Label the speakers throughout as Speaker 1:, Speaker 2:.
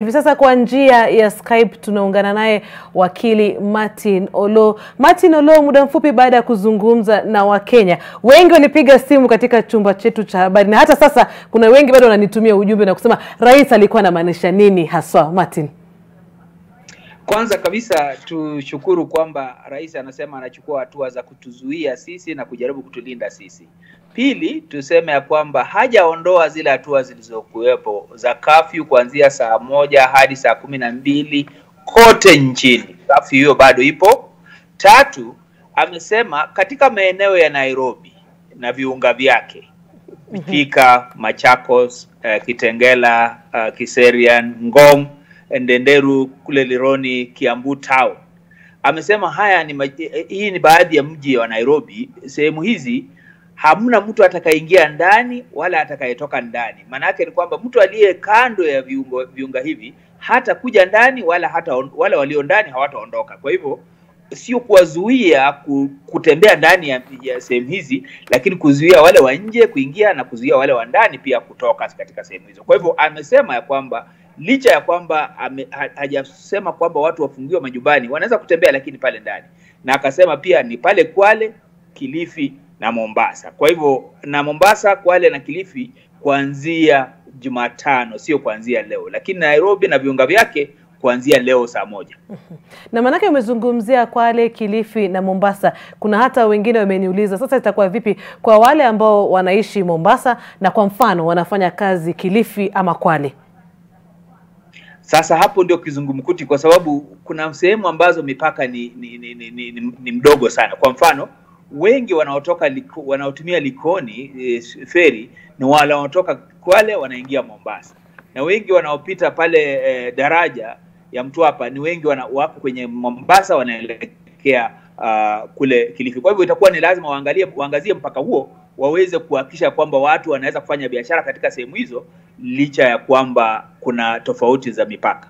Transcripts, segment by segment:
Speaker 1: Hivi sasa kwa njia ya Skype tunaungana naye wakili Martin Olo. Martin Olo, muda mfupi baada ya kuzungumza na Wakenya, wengi walipiga simu katika chumba chetu cha habari, na hata sasa kuna wengi bado wananitumia ujumbe na kusema rais alikuwa anamaanisha nini haswa. Martin,
Speaker 2: Kwanza kabisa tushukuru kwamba rais anasema anachukua hatua za kutuzuia sisi na kujaribu kutulinda sisi. Pili, tuseme ya kwamba hajaondoa zile hatua zilizokuwepo za kafyu kuanzia saa moja hadi saa kumi na mbili kote nchini. Kafyu hiyo bado ipo. Tatu, amesema katika maeneo ya Nairobi na viunga vyake Thika, Machakos, uh, Kitengela, uh, Kiserian, Ngong, Ndenderu kule Lironi, Kiambu Town. Amesema haya ni maji, hii ni baadhi ya mji wa Nairobi. Sehemu hizi hamna mtu atakayeingia ndani wala atakayetoka ndani. Maana yake ni kwamba mtu aliye kando ya viungo, viunga hivi hata kuja ndani wala hata on, wale walio ndani hawataondoka. Kwa hivyo sio kuwazuia kutembea ndani ya, ya sehemu hizi, lakini kuzuia wale wa nje kuingia na kuzuia wale wa ndani pia kutoka katika sehemu hizo. Kwa hivyo amesema ya kwamba licha ya kwamba hajasema kwamba watu wafungiwe majumbani, wanaweza kutembea lakini pale ndani, na akasema pia ni pale Kwale, Kilifi na Mombasa. Kwa hivyo na Mombasa, Kwale na Kilifi kuanzia Jumatano, sio kuanzia leo, lakini Nairobi na viunga vyake kuanzia leo saa moja.
Speaker 1: na maanake umezungumzia Kwale, Kilifi na Mombasa. Kuna hata wengine wameniuliza sasa itakuwa vipi kwa wale ambao wanaishi Mombasa na kwa mfano wanafanya kazi Kilifi ama Kwale?
Speaker 2: Sasa hapo ndio kizungumkuti, kwa sababu kuna sehemu ambazo mipaka ni ni, ni, ni, ni, ni, mdogo sana. Kwa mfano wengi wanaotoka liko, wanaotumia Likoni e, feri ni wale wanaotoka Kwale wanaingia Mombasa, na wengi wanaopita pale e, daraja ya mtu hapa ni wengi wana, wako kwenye Mombasa wanaelekea uh, kule Kilifi. Kwa hivyo itakuwa ni lazima waangalie waangazie mpaka huo waweze kuhakikisha kwamba watu wanaweza kufanya biashara katika sehemu hizo licha ya kwamba kuna tofauti za mipaka.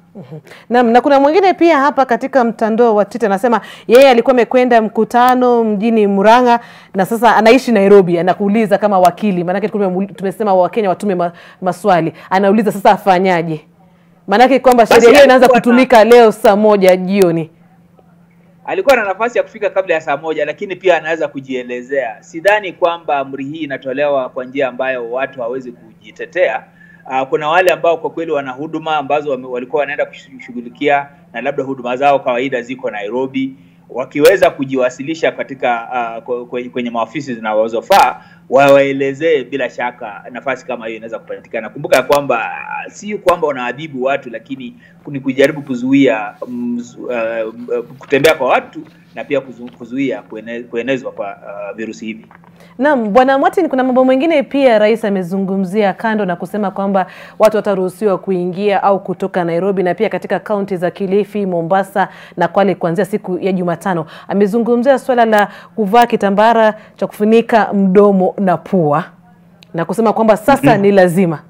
Speaker 1: Naam, na kuna mwingine pia hapa katika mtandao wa Twitter anasema yeye alikuwa amekwenda mkutano mjini Murang'a na sasa anaishi Nairobi. Anakuuliza kama wakili, maanake tume- tumesema Wakenya watume ma, maswali. Anauliza sasa afanyaje? Maanake kwamba sheria hiyo inaanza kutumika leo saa moja jioni.
Speaker 2: Alikuwa na nafasi ya kufika kabla ya saa moja, lakini pia anaweza kujielezea. Sidhani kwamba amri hii inatolewa kwa njia ambayo watu hawezi kujitetea. Uh, kuna wale ambao kwa kweli wana huduma ambazo walikuwa wanaenda kushughulikia na labda huduma zao kawaida ziko Nairobi, wakiweza kujiwasilisha katika uh, kwenye maofisi zinazofaa wawaelezee, bila shaka nafasi kama hiyo inaweza kupatikana. Kumbuka ya kwamba si kwamba wanaadhibu watu, lakini ni kujaribu kuzuia mzu, uh, kutembea kwa watu na pia kuzu, kuzuia kuenezwa kwa uh, virusi hivi.
Speaker 1: Naam, Bwana Martin, kuna mambo mengine pia rais amezungumzia kando na kusema kwamba watu wataruhusiwa kuingia au kutoka Nairobi na pia katika kaunti za Kilifi, Mombasa na Kwale kuanzia siku ya Jumatano. Amezungumzia swala la kuvaa kitambara cha kufunika mdomo na pua na kusema kwamba sasa ni lazima.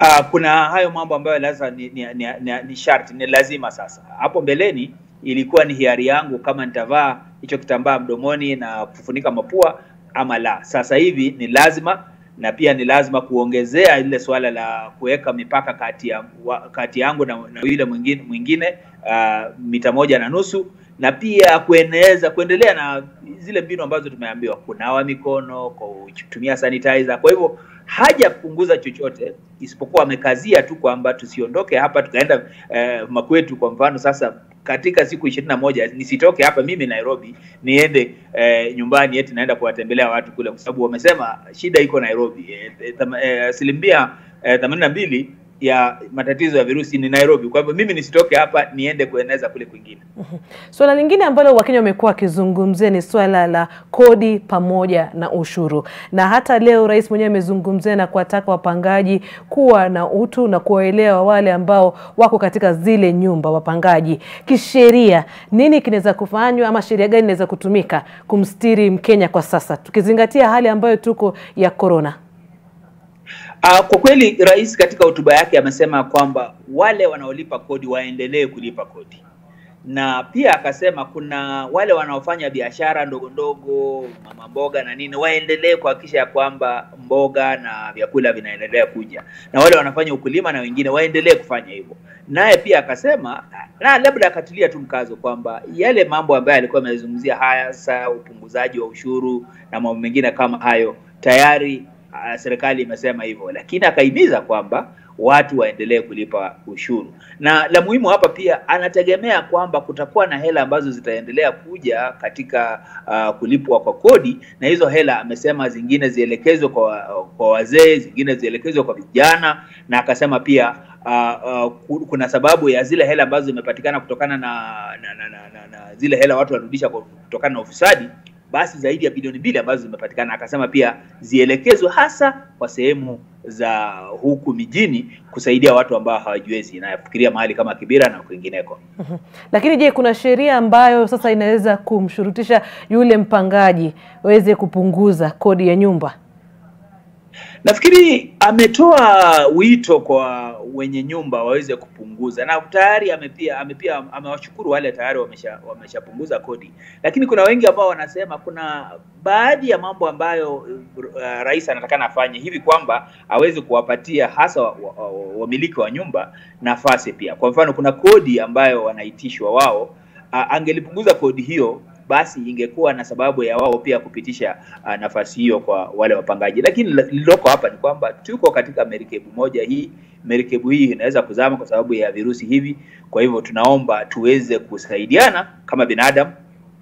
Speaker 2: Uh, kuna hayo mambo ambayo lazima ni, ni, ni, ni, ni sharti ni lazima sasa. Hapo mbeleni ilikuwa ni hiari yangu kama nitavaa hicho kitambaa mdomoni na kufunika mapua ama la. Sasa hivi ni lazima, na pia ni lazima kuongezea ile swala la kuweka mipaka kati ya kati yangu na, na yule mwingine mwingine uh, mita moja na nusu na pia kueneza kuendelea na zile mbinu ambazo tumeambiwa, kunawa mikono, kutumia sanitizer. Kwa hivyo hajapunguza chochote isipokuwa amekazia tu kwamba tusiondoke hapa tukaenda eh, makwetu. Kwa mfano sasa, katika siku ishirini na moja nisitoke hapa mimi Nairobi niende eh, nyumbani eti naenda kuwatembelea watu kule, kwa sababu wamesema shida iko Nairobi. asilimia tham- eh, asilimia eh, themanini na mbili ya matatizo ya virusi ni Nairobi. Kwa hivyo mimi nisitoke hapa niende kueneza kule kwingine.
Speaker 1: Swala lingine ambalo Wakenya wamekuwa wakizungumzia ni swala la kodi pamoja na ushuru, na hata leo rais mwenyewe amezungumzia na kuwataka wapangaji kuwa na utu na kuwaelewa wale ambao wako katika zile nyumba wapangaji. Kisheria, nini kinaweza kufanywa ama sheria gani inaweza kutumika kumstiri Mkenya kwa sasa, tukizingatia hali ambayo tuko ya korona?
Speaker 2: Uh, kwa kweli rais katika hotuba yake amesema kwamba wale wanaolipa kodi waendelee kulipa kodi na pia akasema kuna wale wanaofanya biashara ndogo ndogo, mama mboga na nini, waendelee kuhakikisha ya kwamba mboga na vyakula vinaendelea kuja, na wale wanafanya ukulima na wengine waendelee kufanya hivyo. Naye pia akasema, na labda akatilia tu mkazo kwamba yale mambo ambayo alikuwa amezungumzia haya sasa, upunguzaji wa ushuru na mambo mengine kama hayo, tayari serikali imesema hivyo, lakini akahimiza kwamba watu waendelee kulipa ushuru, na la muhimu hapa pia anategemea kwamba kutakuwa na hela ambazo zitaendelea kuja katika uh, kulipwa kwa kodi, na hizo hela amesema zingine zielekezwe kwa, kwa wazee, zingine zielekezwe kwa vijana, na akasema pia uh, uh, kuna sababu ya zile hela ambazo zimepatikana kutokana na, na, na, na, na, na zile hela watu wanarudisha kutokana na ufisadi basi zaidi ya bilioni mbili ambazo zimepatikana. Akasema pia zielekezwe hasa kwa sehemu za huku mijini kusaidia watu ambao hawajiwezi, nafikiria mahali kama Kibera na kwingineko.
Speaker 1: Mhm. Lakini je, kuna sheria ambayo sasa inaweza kumshurutisha yule mpangaji aweze kupunguza kodi ya nyumba?
Speaker 2: Nafikiri ametoa wito kwa wenye nyumba waweze kupunguza, na tayari amepia amepia amewashukuru wale tayari wamesha wameshapunguza kodi, lakini kuna wengi ambao wanasema kuna baadhi ya mambo ambayo uh, rais anatakana afanye hivi kwamba aweze kuwapatia hasa wamiliki wa, wa, wa nyumba nafasi pia. Kwa mfano, kuna kodi ambayo wanaitishwa wao, uh, angelipunguza kodi hiyo basi ingekuwa na sababu ya wao pia kupitisha uh, nafasi hiyo kwa wale wapangaji. Lakini lililoko hapa ni kwamba tuko katika merikebu moja hii. Merikebu hii inaweza kuzama kwa sababu ya virusi hivi. Kwa hivyo tunaomba tuweze kusaidiana kama binadamu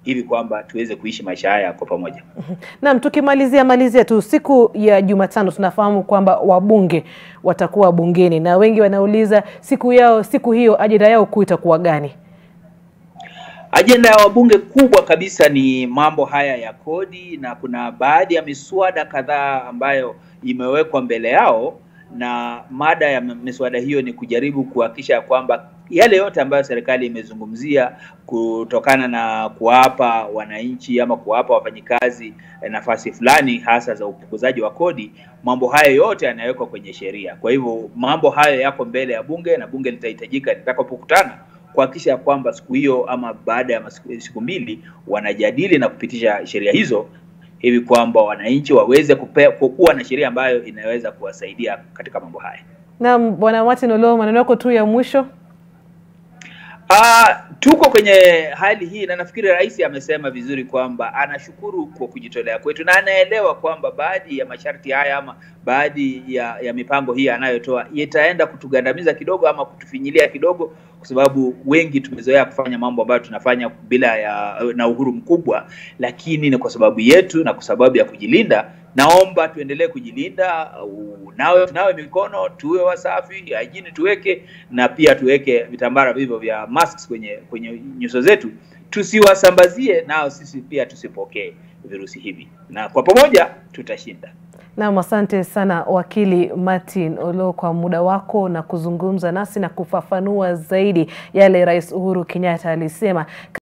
Speaker 2: hivi kwamba tuweze kuishi maisha haya kwa pamoja.
Speaker 1: Naam, tukimalizia malizia tu, siku ya Jumatano tunafahamu kwamba wabunge watakuwa bungeni na wengi wanauliza siku yao, siku hiyo ajira yao kuu itakuwa gani?
Speaker 2: Ajenda ya wabunge kubwa kabisa ni mambo haya ya kodi, na kuna baadhi ya miswada kadhaa ambayo imewekwa mbele yao, na mada ya miswada hiyo ni kujaribu kuhakikisha kwamba yale yote ambayo serikali imezungumzia kutokana na kuwapa wananchi ama kuwapa wafanyikazi nafasi fulani hasa za upunguzaji wa kodi, mambo hayo yote yanawekwa kwenye sheria. Kwa hivyo mambo hayo yako mbele ya bunge na bunge litahitajika litakapokutana kuhakikisha kwamba siku hiyo ama baada ya siku mbili wanajadili na kupitisha sheria hizo hivi kwamba wananchi waweze kuwa na sheria ambayo inaweza kuwasaidia katika mambo haya.
Speaker 1: Naam, Bwana Martin Oloo, maneno yako tu ya mwisho.
Speaker 2: Uh, tuko kwenye hali hii na nafikiri rais amesema vizuri kwamba anashukuru kwa kujitolea kwetu na anaelewa kwamba baadhi ya masharti haya ama baadhi ya, ya mipango hii anayotoa itaenda kutugandamiza kidogo ama kutufinyilia kidogo, kwa sababu wengi tumezoea kufanya mambo ambayo tunafanya bila ya na uhuru mkubwa, lakini ni kwa sababu yetu na kwa sababu ya kujilinda. Naomba tuendelee kujilinda, nawe tunawe mikono, tuwe wasafi, hygiene tuweke, na pia tuweke vitambara vivyo vya masks kwenye kwenye nyuso zetu, tusiwasambazie nao sisi pia tusipokee virusi hivi, na kwa pamoja tutashinda.
Speaker 1: Naam, asante sana wakili Martin Oloo kwa muda wako na kuzungumza nasi na kufafanua zaidi yale Rais Uhuru Kenyatta alisema.